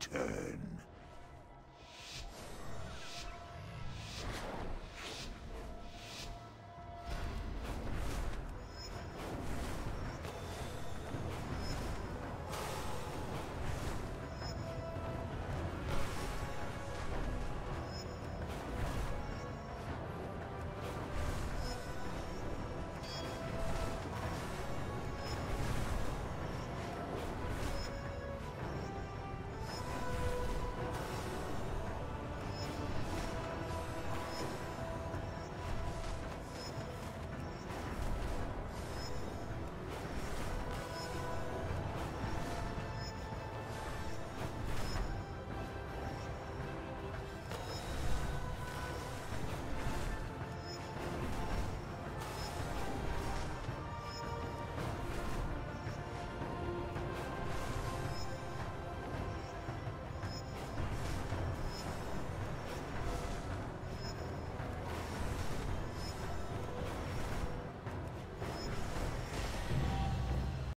turn.